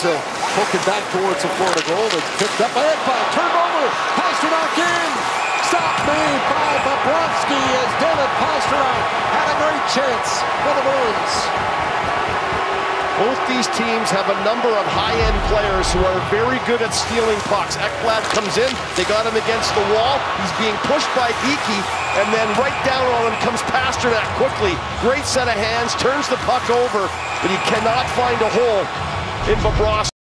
poke it back towards the Florida goal. It's picked up by Ekblad. Turned over. Pastrnak in. Stop made by Bobrovsky as David Pastrnak had a great chance for the Bruins. Both these teams have a number of high-end players who are very good at stealing pucks. Ekblad comes in, they got him against the wall. He's being pushed by Geekie, and then right down on him comes Pastrnak quickly. Great set of hands, turns the puck over, but he cannot find a hole in Bobrovsky.